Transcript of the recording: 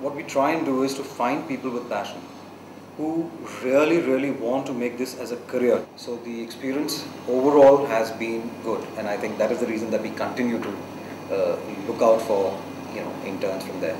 what we try and do is to find people with passion who really, really want to make this as a career. So the experience overall has been good, and I think that is the reason that we continue to uh, look out for you know interns from there.